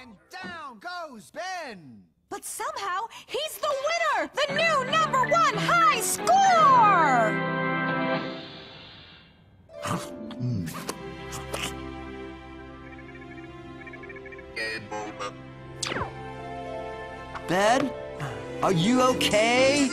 And down goes Ben! But somehow, he's the winner! The new number one high score! Ben? Are you okay?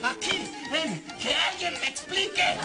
Aktiv in Ferien mit Blinken.